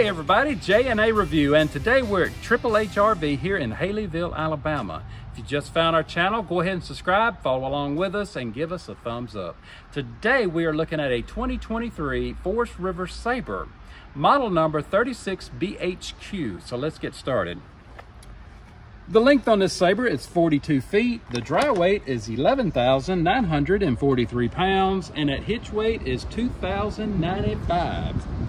Hey everybody, J&A Review, and today we're at Triple H RV here in Haleyville, Alabama. If you just found our channel, go ahead and subscribe, follow along with us, and give us a thumbs up. Today we are looking at a 2023 Forest River Sabre, model number 36BHQ. So let's get started. The length on this Sabre is 42 feet, the dry weight is 11,943 pounds, and at hitch weight is 2,095.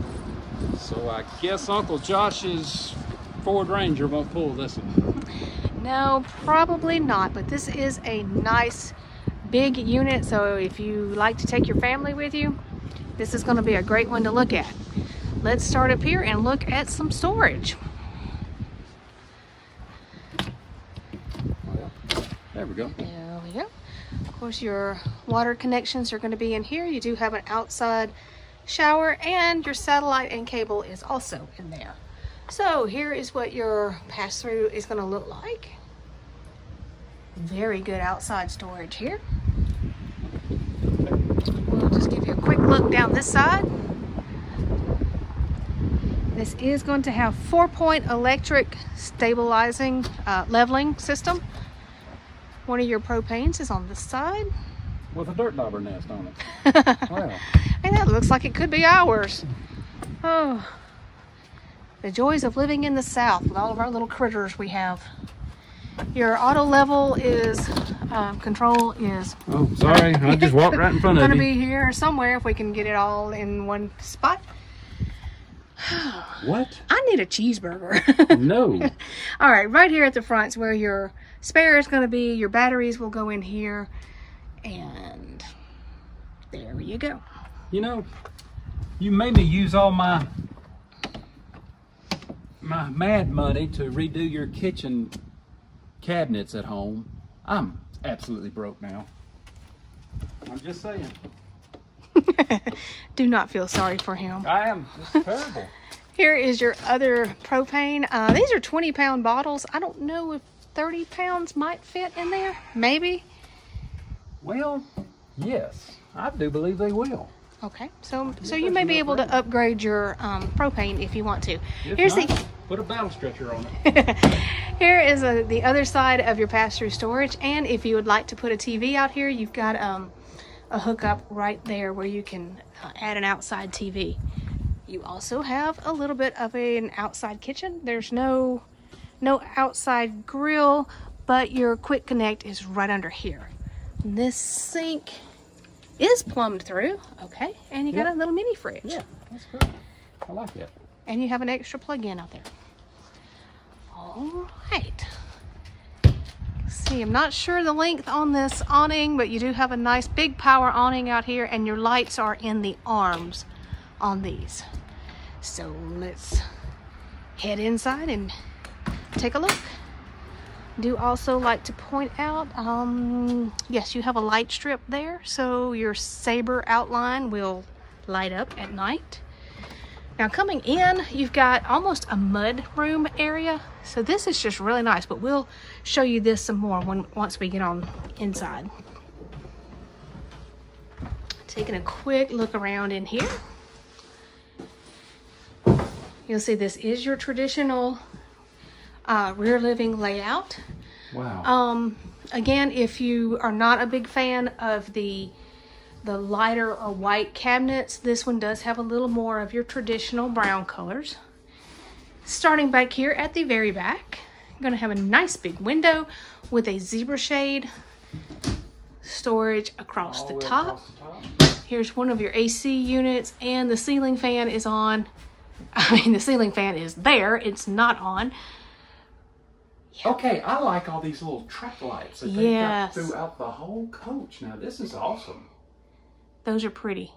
So I guess Uncle Josh's Ford Ranger won't pull this one. No, probably not, but this is a nice big unit, so if you like to take your family with you, this is gonna be a great one to look at. Let's start up here and look at some storage. There we go. There we go. Of course, your water connections are gonna be in here. You do have an outside shower and your satellite and cable is also in there. So here is what your pass-through is gonna look like. Very good outside storage here. We'll just give you a quick look down this side. This is going to have four-point electric stabilizing uh, leveling system. One of your propanes is on this side. With a dirt dauber nest on it. wow. And that looks like it could be ours. Oh, the joys of living in the South with all of our little critters we have. Your auto level is, um, control is Oh, sorry. I just walked right in front of gonna be here somewhere if we can get it all in one spot. What? I need a cheeseburger. No. all right, right here at the front is where your spare is gonna be. Your batteries will go in here. And there you go. You know, you made me use all my my mad money to redo your kitchen cabinets at home. I'm absolutely broke now. I'm just saying. Do not feel sorry for him. I am. It's terrible. Here is your other propane. Uh, these are 20 pound bottles. I don't know if 30 pounds might fit in there. Maybe. Well, yes, I do believe they will. Okay, so so you may be able to upgrade your um, propane if you want to. If Here's not, the put a battle stretcher on it. here is a, the other side of your pass-through storage, and if you would like to put a TV out here, you've got um, a hookup right there where you can uh, add an outside TV. You also have a little bit of an outside kitchen. There's no no outside grill, but your quick connect is right under here. This sink is plumbed through, okay, and you got a little mini fridge. Yeah, that's good. I like that. And you have an extra plug-in out there. All right. See, I'm not sure the length on this awning, but you do have a nice big power awning out here and your lights are in the arms on these. So let's head inside and take a look. Do also like to point out, um, yes, you have a light strip there, so your Sabre outline will light up at night. Now coming in, you've got almost a mud room area. So this is just really nice, but we'll show you this some more when once we get on inside. Taking a quick look around in here. You'll see this is your traditional uh, rear living layout. Wow. Um, again, if you are not a big fan of the the lighter or white cabinets, this one does have a little more of your traditional brown colors. Starting back here at the very back, you're gonna have a nice big window with a zebra shade storage across the top. Here's one of your AC units and the ceiling fan is on. I mean, the ceiling fan is there, it's not on. Okay, I like all these little track lights that they've got throughout the whole coach. Now this is awesome. Those are pretty.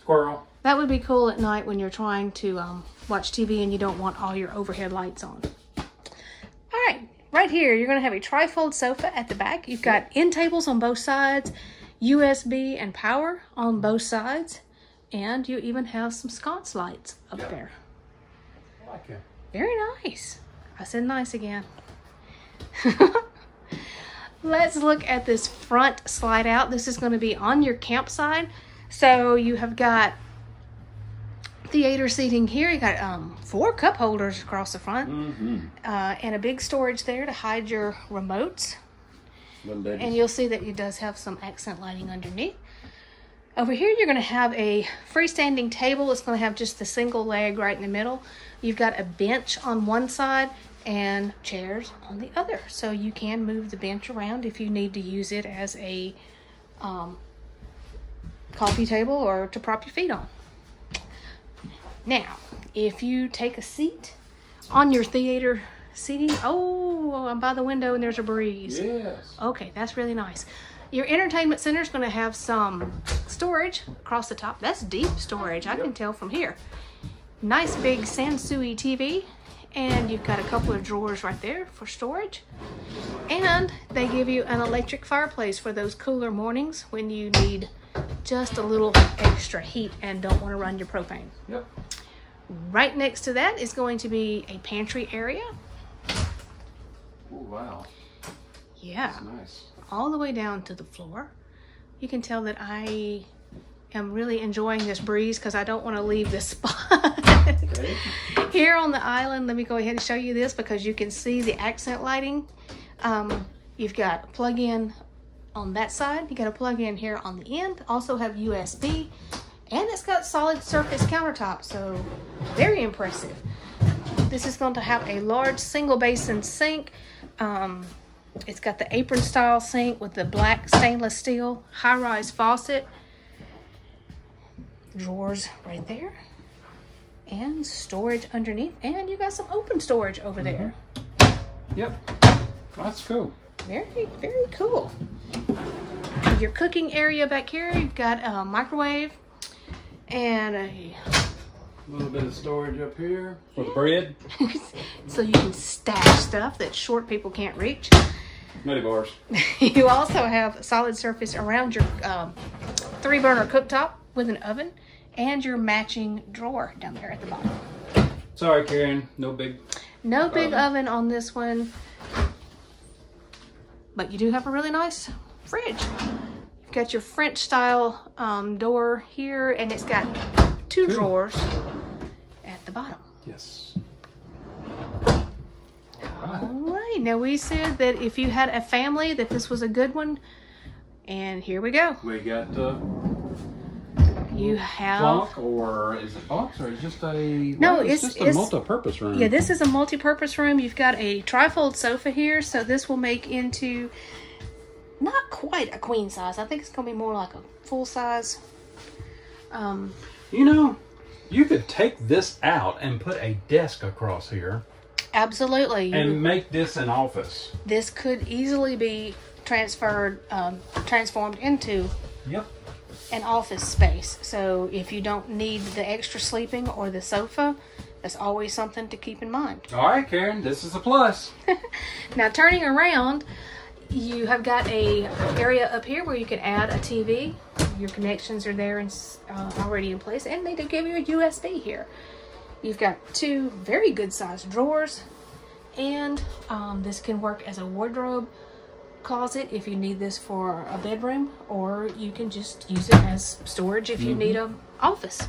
Squirrel. That would be cool at night when you're trying to um, watch TV and you don't want all your overhead lights on. All right, right here, you're going to have a trifold sofa at the back. You've got end tables on both sides, USB and power on both sides, and you even have some sconce lights up Yeah. there. I like it. Very nice. I said nice again. Let's look at this front slide out. This is going to be on your campsite. So you have got theater seating here. You got um, four cup holders across the front, Mm-hmm. uh, and a big storage there to hide your remotes. And you'll see that it does have some accent lighting underneath. Over here, you're going to have a freestanding table. It's going to have just the single leg right in the middle. You've got a bench on one side and chairs on the other. So you can move the bench around if you need to use it as a um, coffee table or to prop your feet on. Now, if you take a seat on your theater seating, oh, I'm by the window and there's a breeze. Yes. Okay, that's really nice. Your entertainment center is going to have some storage across the top. That's deep storage, I can tell from here. Nice big Sansui TV, and you've got a couple of drawers right there for storage. And they give you an electric fireplace for those cooler mornings when you need just a little extra heat and don't want to run your propane. Yep. Right next to that is going to be a pantry area. Oh, wow. Yeah. That's nice. all the way down to the floor. You can tell that I am really enjoying this breeze because I don't want to leave this spot. Okay. Here on the island, let me go ahead and show you this because you can see the accent lighting. Um, you've got a plug-in on that side. You got a plug-in here on the end. Also have USB, and it's got solid surface countertop, so very impressive. This is going to have a large single basin sink. Um, it's got the apron style sink with the black stainless steel high rise faucet. Drawers right there. And storage underneath. And you got some open storage over there. Yep. That's cool. Very, very cool. Your cooking area back here, you've got a microwave and a A little bit of storage up here for the bread. so you can stash stuff that short people can't reach. Nutty bars. you also have solid surface around your um, three burner cooktop with an oven and your matching drawer down there at the bottom. Sorry, Karen. No big. No big Oven. oven on this one, but you do have a really nice fridge. You've got your French style um, door here, and it's got two Two. drawers at the bottom. Yes. All right, now we said that if you had a family, that this was a good one, and here we go. We got uh, You have bunk, or is it box, or is it just a? No, well, it's- just it's- a multi-purpose room. Yeah, this is a multi-purpose room. You've got a trifold sofa here, so this will make into not quite a queen size. I think it's gonna be more like a full size. Um, You know, you could take this out and put a desk across here absolutely. And make this an office. this could easily be transferred, um, transformed into Yep. An office space. So if you don't need the extra sleeping or the sofa, that's always something to keep in mind. All right, Karen. This is a plus. Now turning around, you have got a area up here where you can add a TV. Your connections are there and uh, already in place, and they do give you a USB here. You've got two very good sized drawers, and um, this can work as a wardrobe closet if you need this for a bedroom, or you can just use it as storage if you mm-hmm. need a office.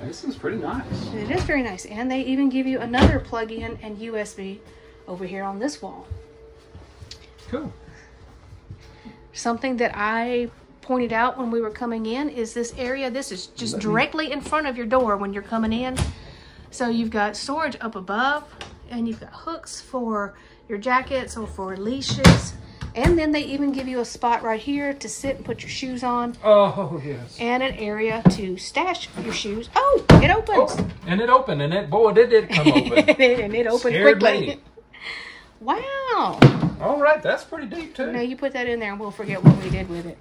This is pretty nice. It is very nice, and they even give you another plug-in and USB over here on this wall. Cool. Something that I pointed out when we were coming in is this area. This is just Let me- directly in front of your door when you're coming in. So you've got storage up above, and you've got hooks for your jackets or for leashes. And then they even give you a spot right here to sit and put your shoes on, Oh yes. and an area to stash your shoes. Oh, it opens! Oh, and it opened, and it boy did it come open. and it opened Scared quickly. me. Wow! All right, that's pretty deep too. Now you put that in there, and we'll forget what we did with it.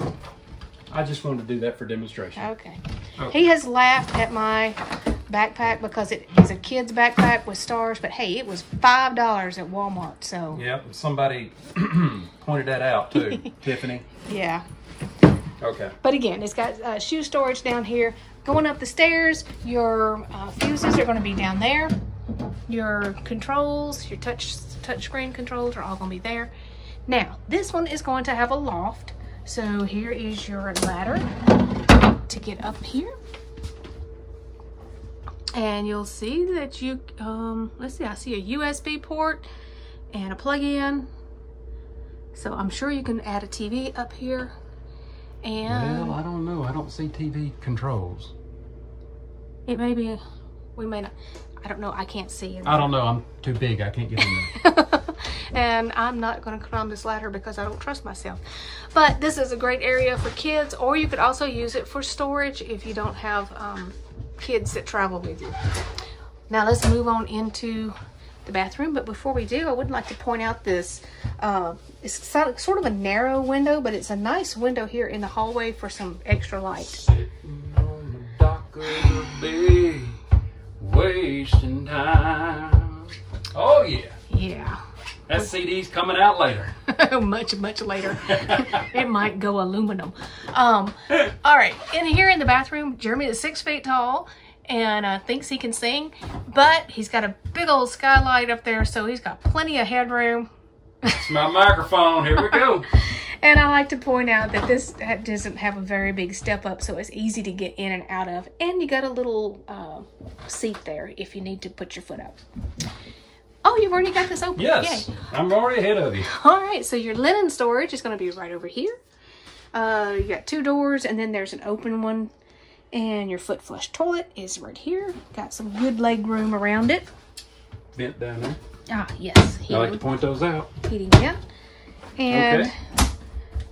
I just wanted to do that for demonstration. Okay. Oh. He has laughed at my backpack because it is a kid's backpack with stars, but hey, it was five dollars at Walmart. So Yep, somebody pointed that out too, Tiffany. yeah. Okay. But again, it's got uh, shoe storage down here. Going up the stairs, your uh, fuses are going to be down there. Your controls, your touch touch screen controls are all going to be there. Now, this one is going to have a loft. So here is your ladder to get up here. And you'll see that you, um, let's see, I see a USB port and a plug-in. So I'm sure you can add a TV up here. And Well, I don't know. I don't see TV controls. it may be, we may not, I don't know, I can't see. I don't know. I'm too big. I can't get in there. and I'm not going to climb this ladder because I don't trust myself. But this is a great area for kids, or you could also use it for storage if you don't have um, kids that travel with you. Now let's move on into the bathroom. But before we do, I would like to point out this. Uh, it's sort of a narrow window, but it's a nice window here in the hallway for some extra light. Sitting on the dock of the bay, wasting time. Oh yeah, Yeah. that CD's coming out later. much much later it might go aluminum um all right in here in the bathroom jeremy is six feet tall and uh, thinks he can sing but he's got a big old skylight up there so he's got plenty of headroom It's my microphone. Here we go. and i like to point out that this doesn't have a very big step up so it's easy to get in and out of and you got a little uh, seat there if you need to put your foot up oh you've already got this open Yes, Yay. I'm already ahead of you. All right, so your linen storage is going to be right over here. Uh, you got two doors, and then there's an open one. And your foot flush toilet is right here. Got some good leg room around it. Vent down there. Ah, yes, I like to point those out. heating yeah. And Okay.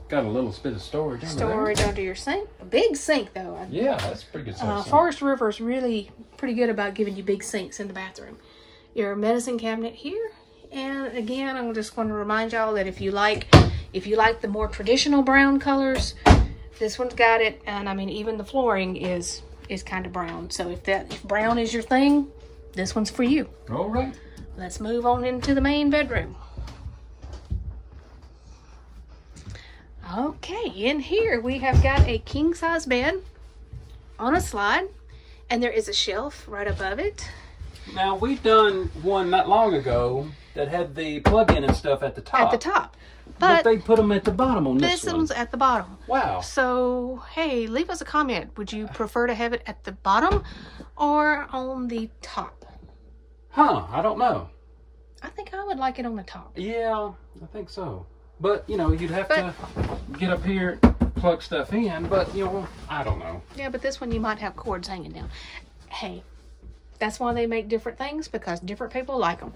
Got a little bit of storage. storage under your sink. A big sink, though. Yeah, that's pretty good Uh. Forest River is really pretty good about giving you big sinks in the bathroom. Your medicine cabinet here, and again, I'm just going to remind y'all that if you like, if you like the more traditional brown colors, this one's got it. And I mean, even the flooring is is kind of brown. So if that if brown is your thing, this one's for you. All right. Let's move on into the main bedroom. Okay, in here we have got a king size bed on a slide, and there is a shelf right above it. Now we've done one not long ago that had the plug-in and stuff at the top. at the top. But, But, they put them at the bottom on this, this one. one's at the bottom. Wow. So, hey, leave us a comment. Would you prefer to have it at the bottom or on the top? Huh? I don't know. I think I would like it on the top. Yeah, I think so. But you know, you'd have But- to get up here, plug stuff in. But you know, I don't know. Yeah, but this one you might have cords hanging down. Hey, that's why they make different things because different people like them.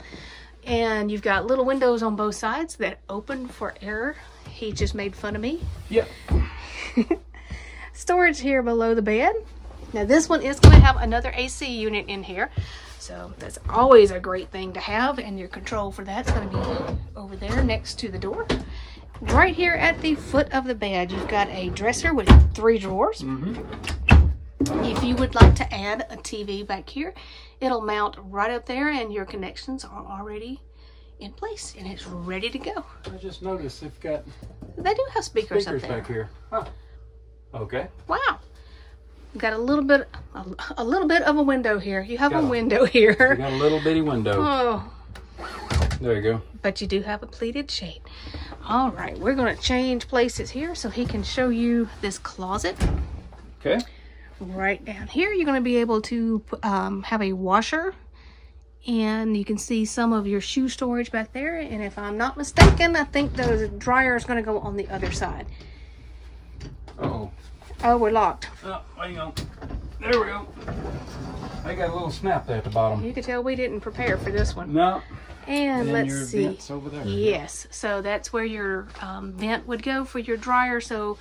And you've got little windows on both sides that open for air. He just made fun of me. Yep. Storage here below the bed. Now this one is going to have another AC unit in here. So that's always a great thing to have and your control for that's going to be over there next to the door. Right here at the foot of the bed, you've got a dresser with three drawers. Mm-hmm. If you would like to add a TV back here, it'll mount right up there and your connections are already in place and it's ready to go. I just noticed they've got They do have speakers, speakers up there. back here. Huh. Okay. Wow. Got a little bit a, a little bit of a window here. You have Got a window here. got a little bitty window. Oh, There you go. but you do have a pleated shade. All right, we're going to change places here so he can show you this closet. Okay. Right down here you're going to be able to um, have a washer and you can see some of your shoe storage back there and if I'm not mistaken I think the dryer is going to go on the other side Uh-oh. oh we're locked Oh, hang on. There we go. They got a little snap there at the bottom. you can tell we didn't prepare for this one No. and And let's see vents over there. yes so that's where your um, vent would go for your dryer so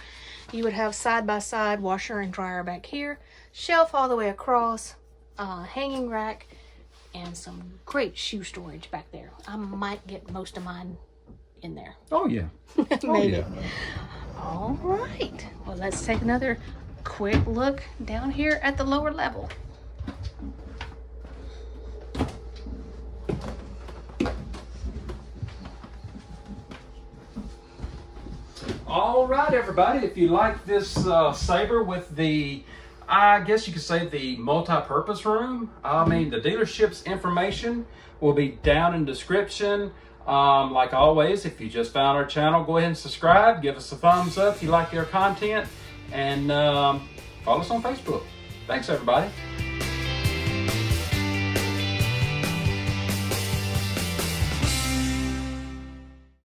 you would have side by side washer and dryer back here shelf all the way across uh, hanging rack and some great shoe storage back there. I might get most of mine in there. Oh yeah. maybe yeah. all right. Well let's take another quick look down here at the lower level All right, everybody. If you like this uh, Sabre with the, I guess you could say the multi-purpose room. I mean, the dealership's information will be down in description. Um, like always, if you just found our channel, go ahead and subscribe. Give us a thumbs up if you like our content, and um, follow us on Facebook. Thanks, everybody.